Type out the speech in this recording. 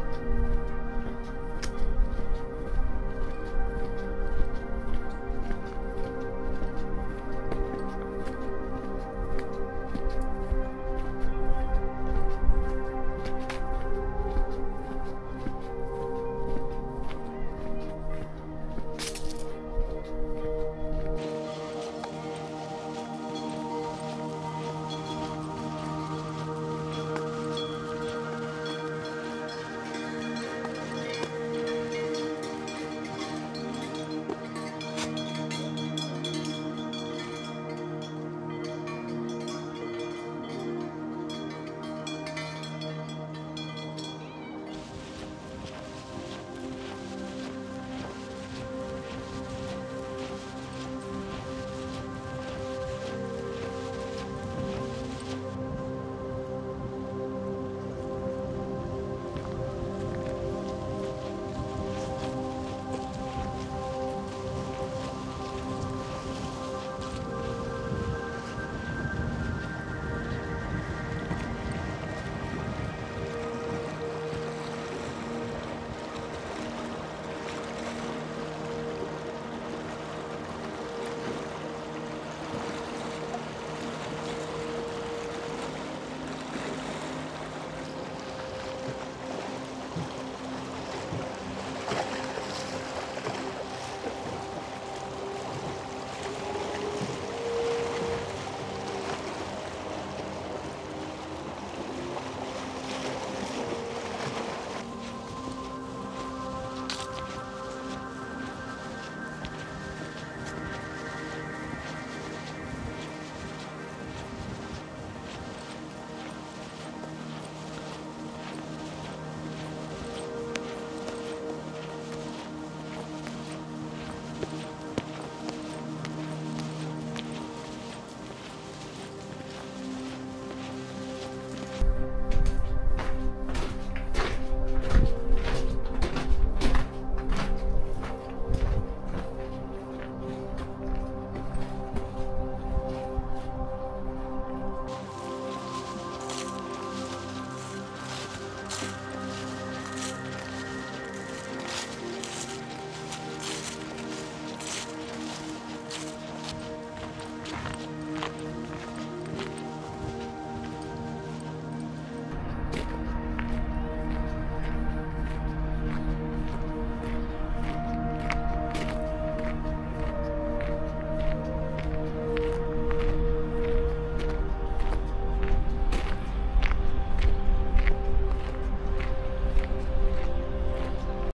う